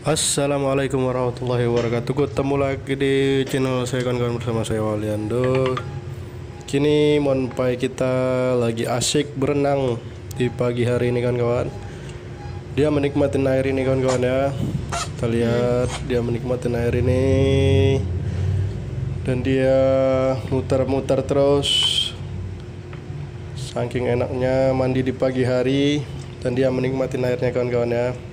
Assalamualaikum warahmatullahi wabarakatuh. Ketemu lagi di channel saya kawan-kawan bersama saya Waliando. Kini monpai kita lagi asik berenang di pagi hari ini kawan-kawan. Dia menikmati air ini kawan-kawan ya. Kita lihat dia menikmati air ini. Dan dia muter-muter terus. Saking enaknya mandi di pagi hari Dan dia menikmati airnya kawan-kawan ya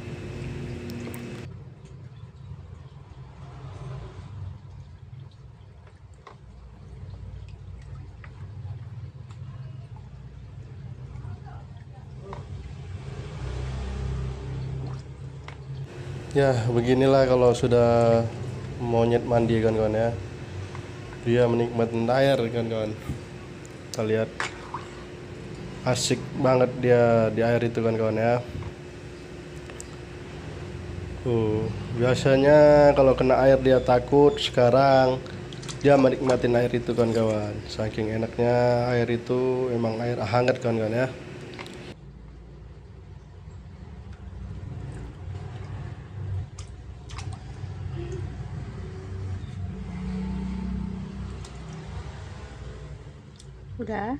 Ya beginilah kalau sudah monyet mandi kan kawan ya. Dia menikmati air kan kawan Kita lihat. Asik banget dia di air itu kan kawan ya. Uh, Biasanya kalau kena air dia takut. Sekarang dia menikmati air itu kan kawan Saking enaknya air itu emang air hangat kan kawan ya Udah.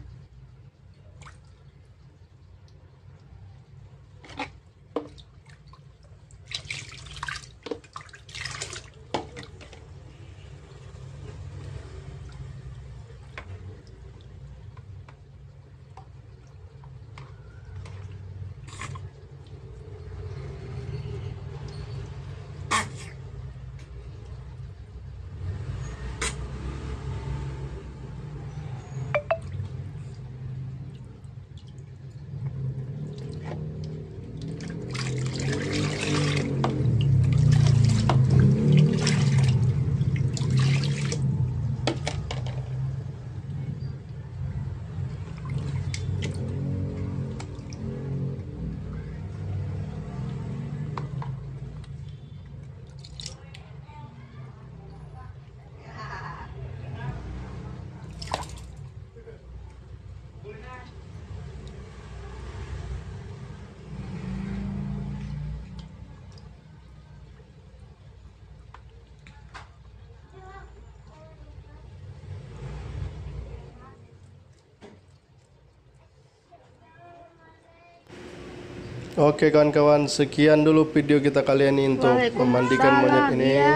Oke kawan-kawan, sekian dulu video kita kali ini untuk memandikan monyet ini. Ya.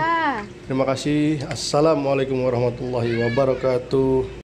Terima kasih. Assalamualaikum warahmatullahi wabarakatuh.